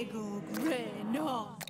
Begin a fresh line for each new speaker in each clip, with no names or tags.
Ego Greno.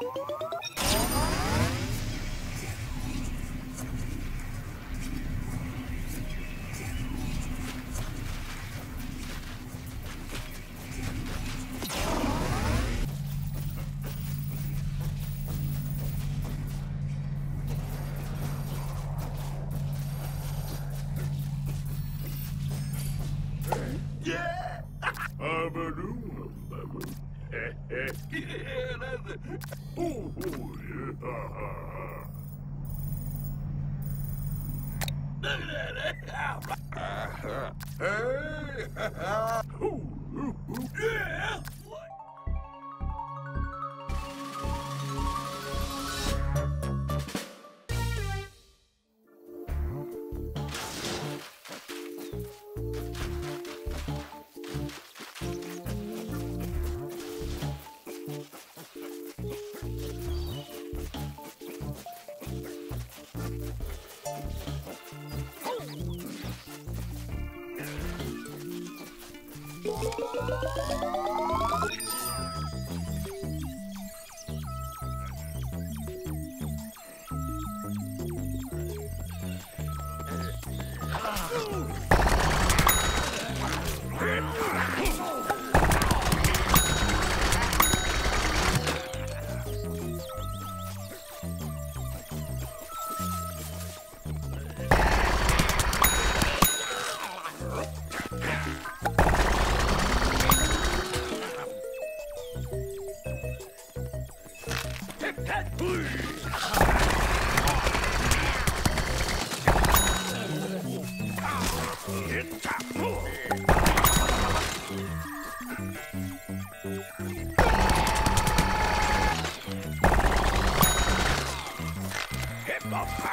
Oh, my God.
Brains?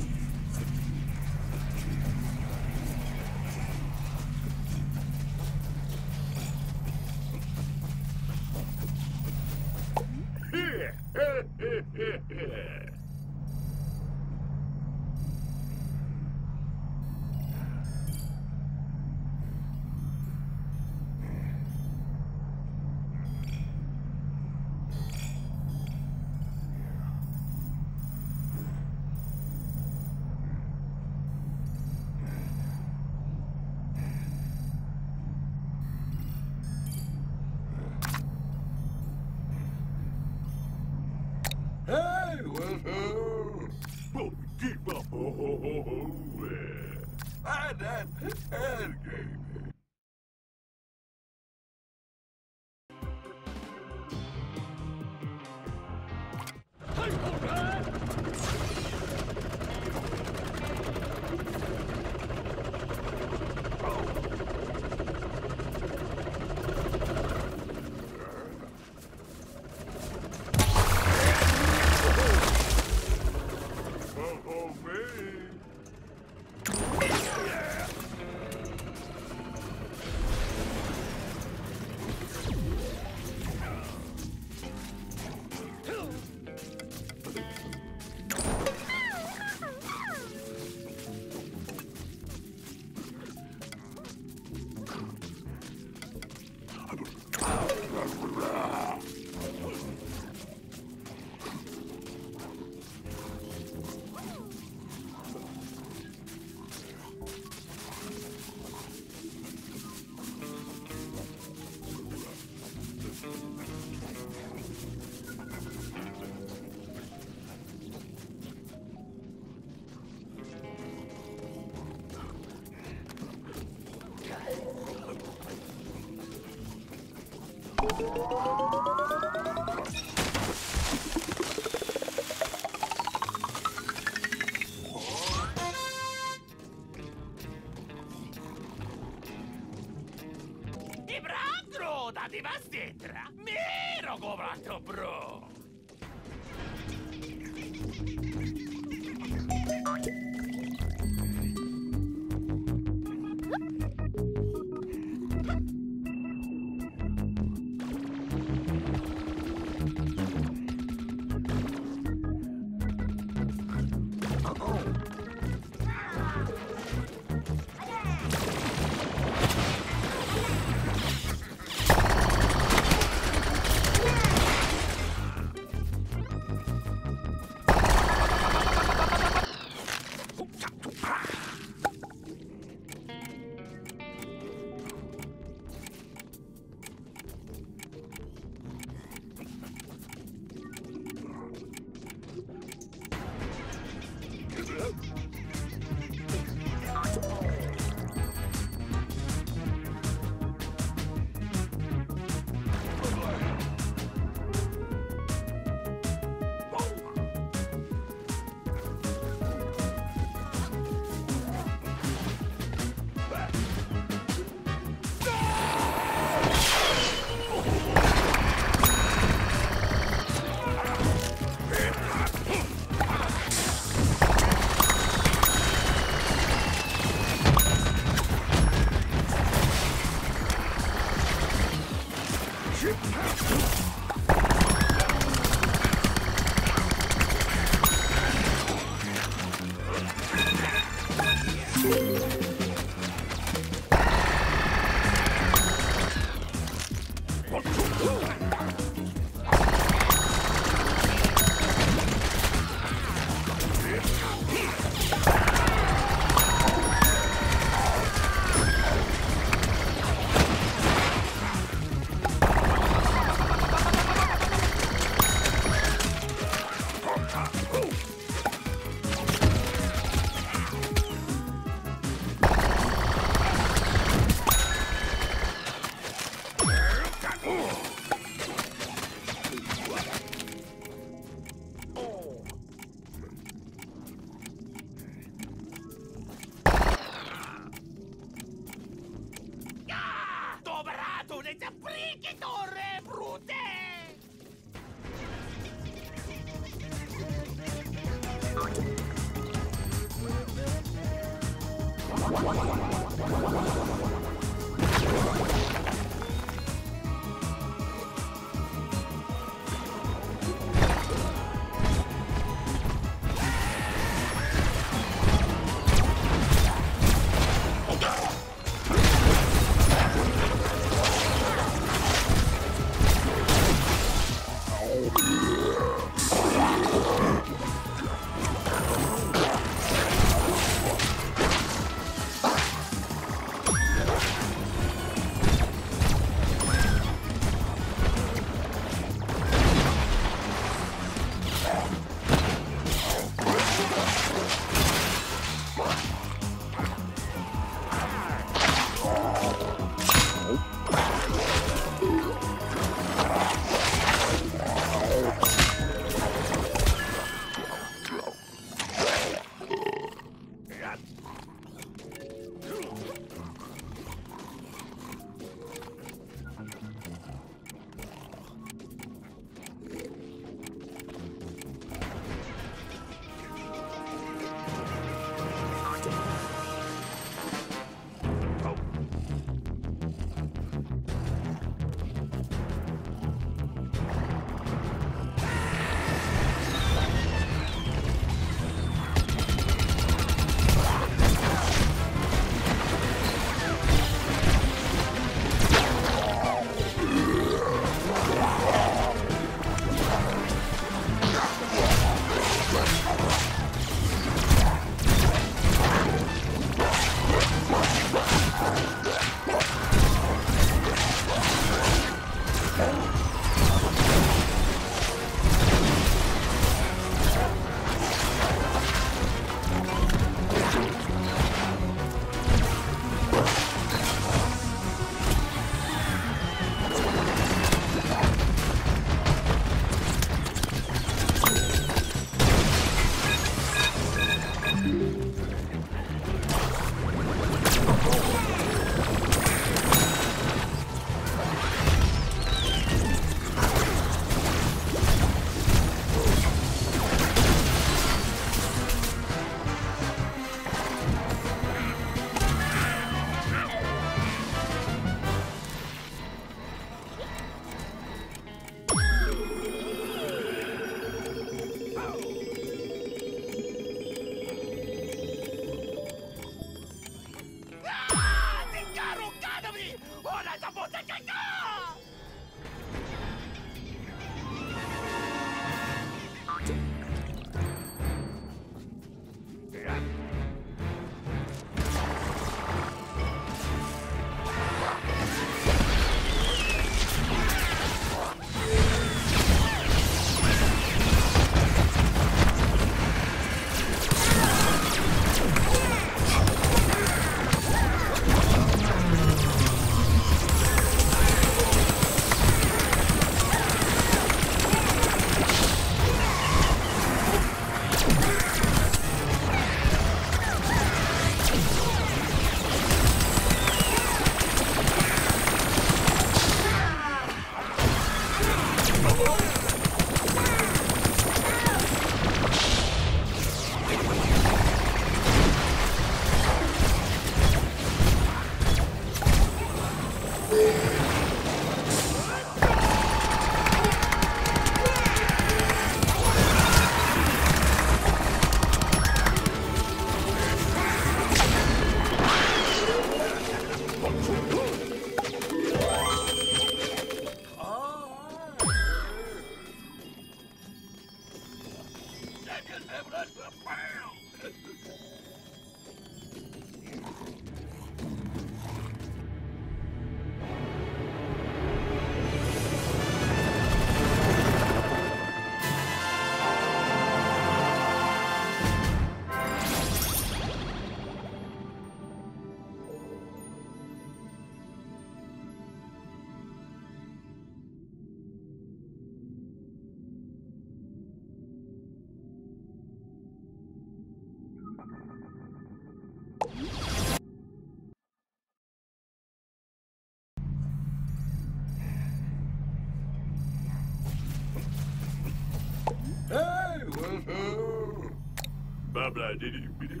Blah diddy biddy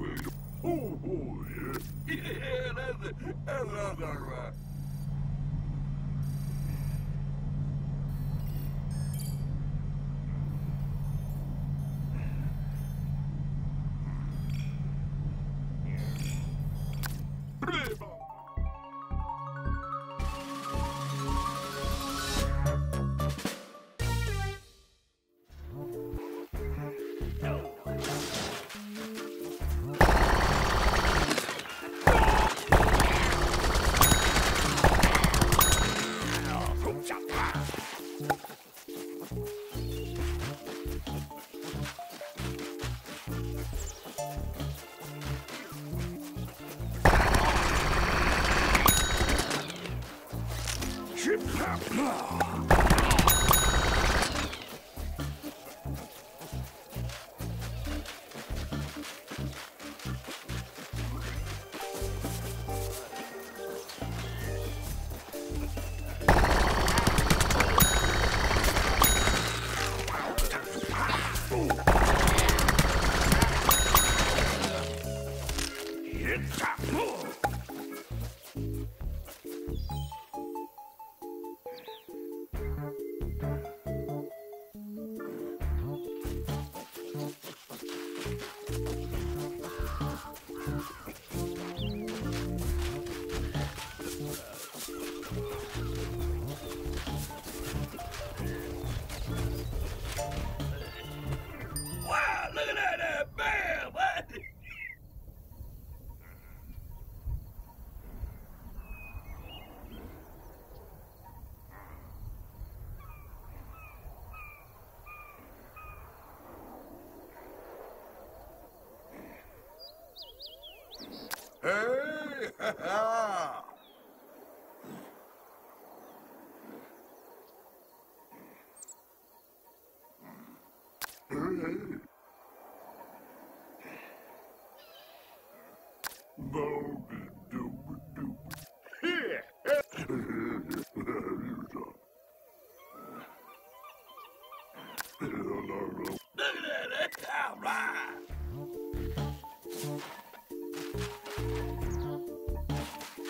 with you. Oh, oh, yeah. Yeah, that's. That's all Ei!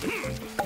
Hmm.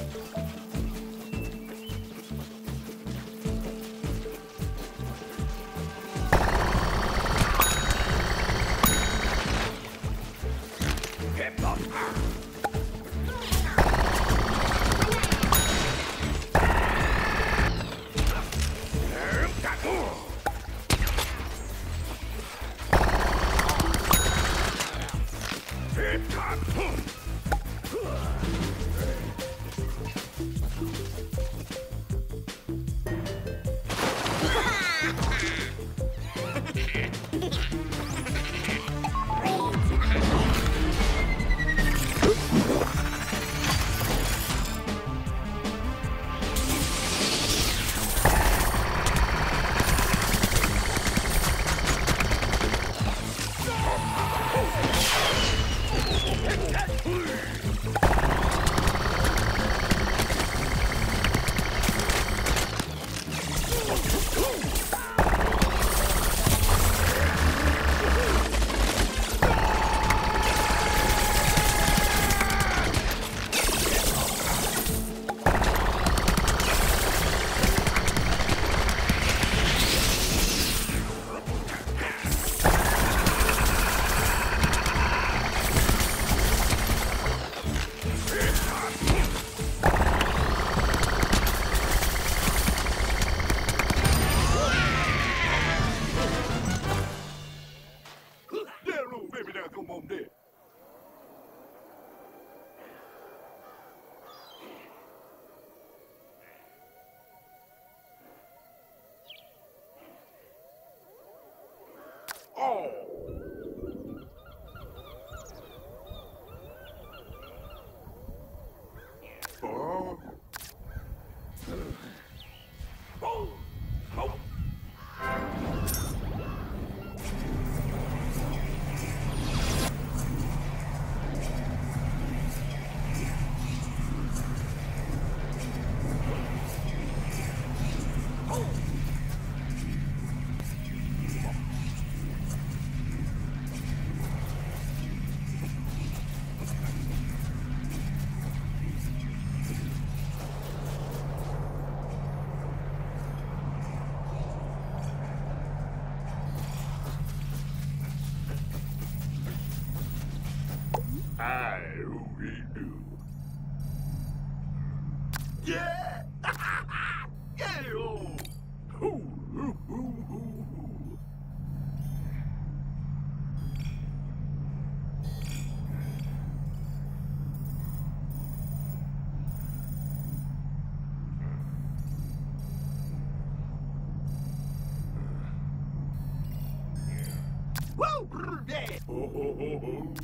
Ho,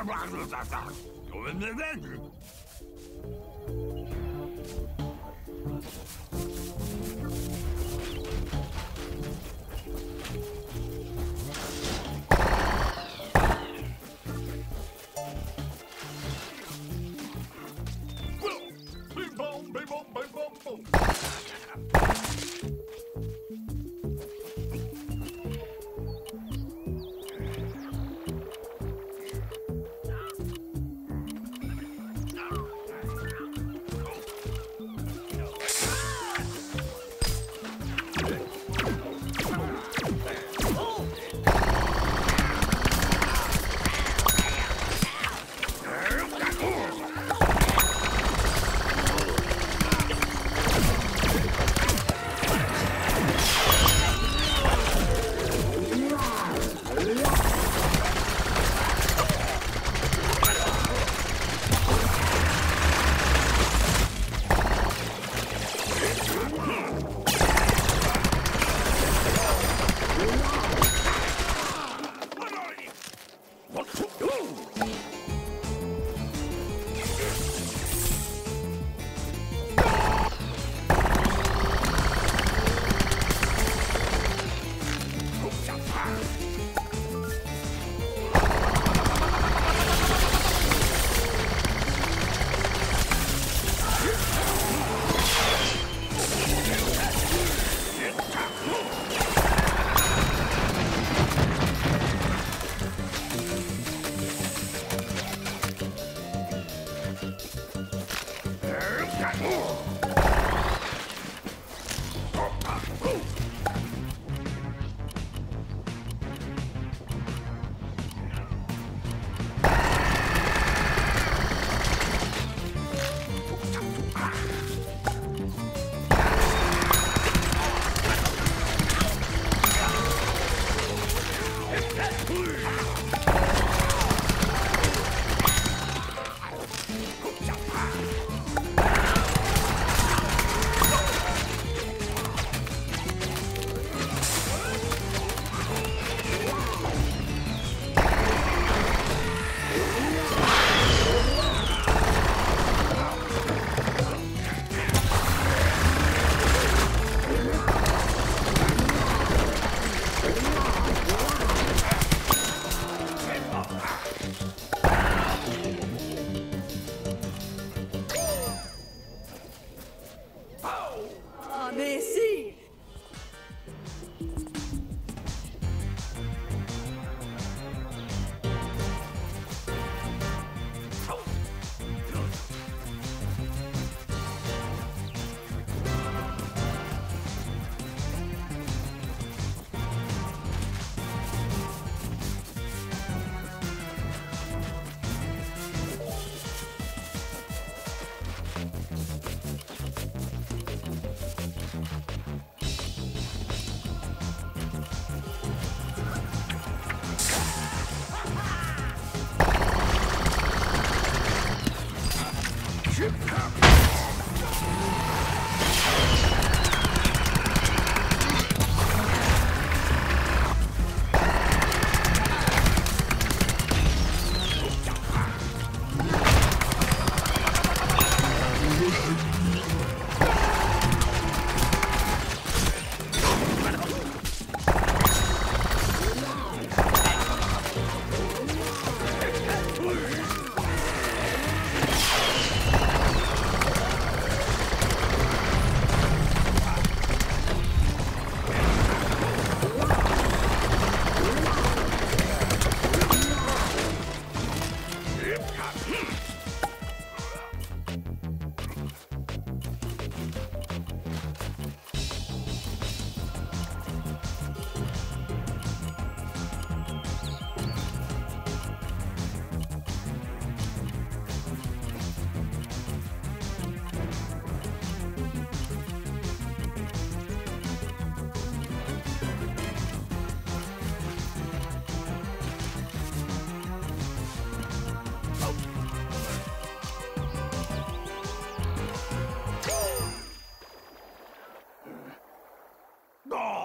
zablaglu za tak. To będę wędrów.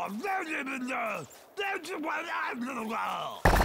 Oh, there's the, there's one I'm the world.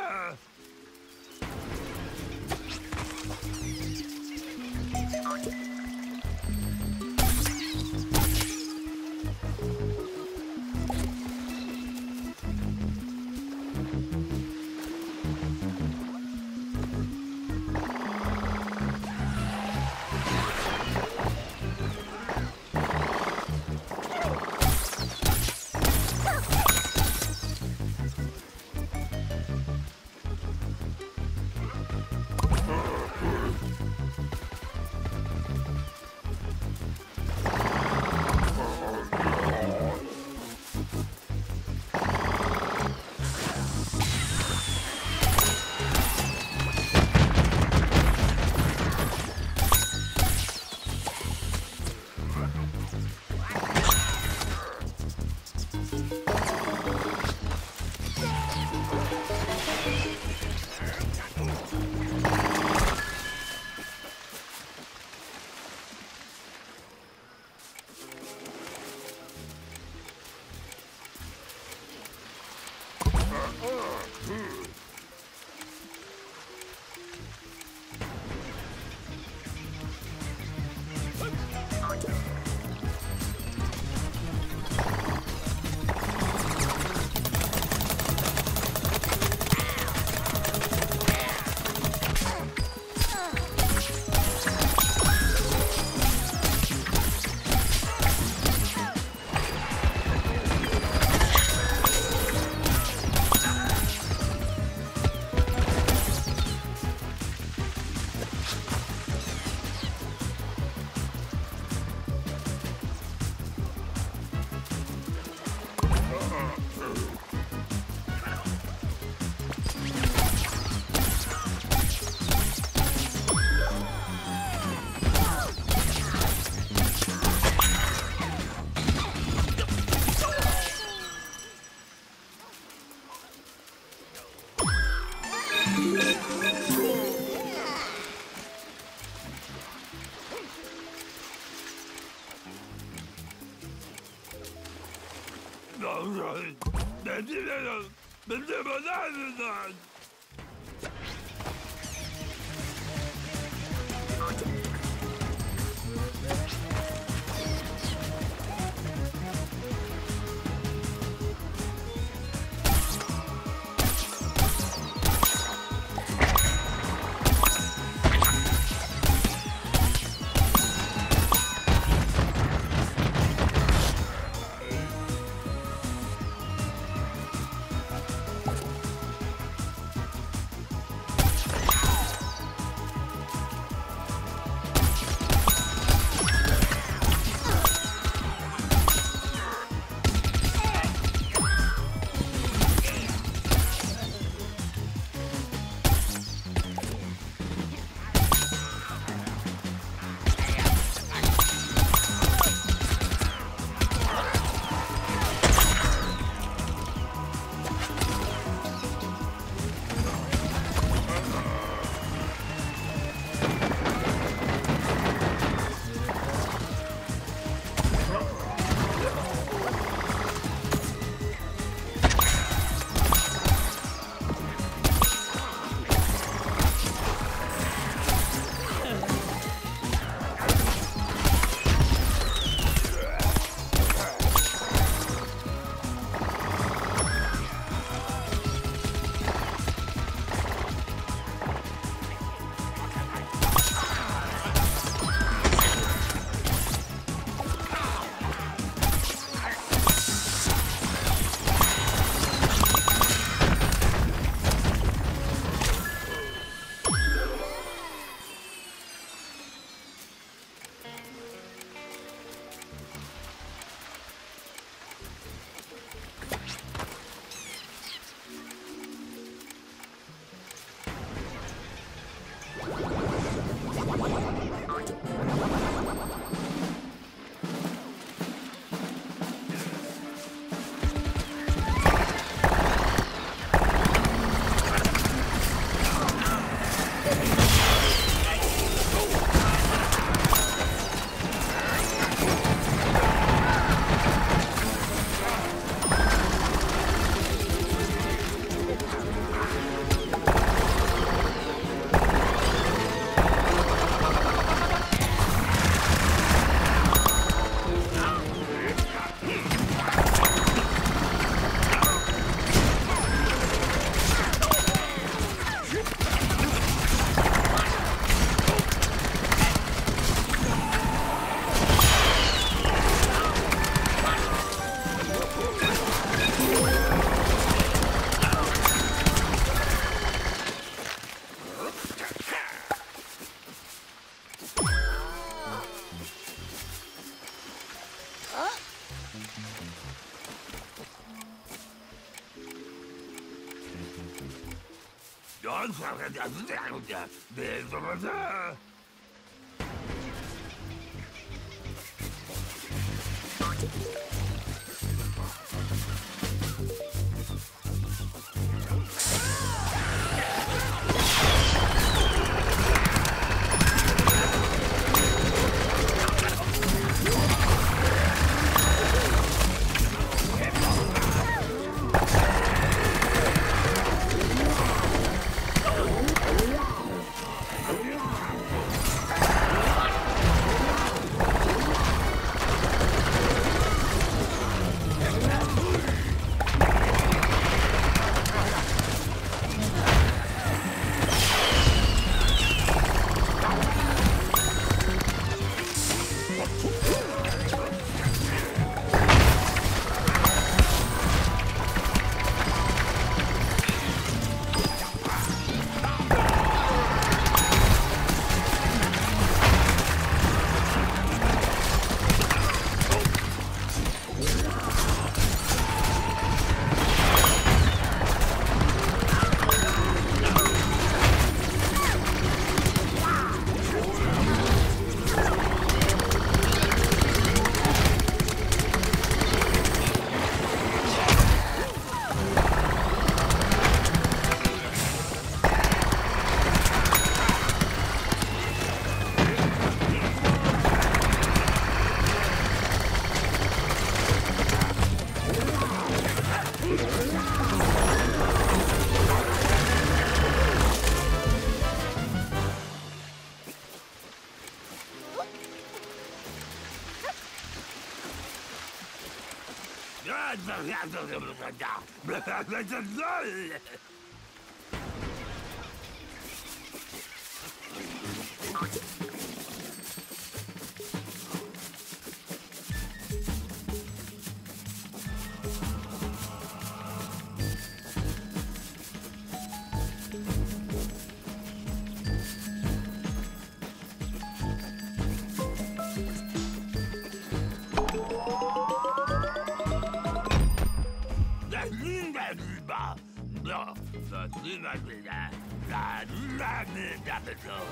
Ugh! unstoppable.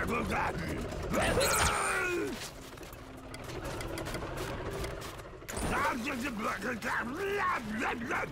triple glutton! That's just a black attack!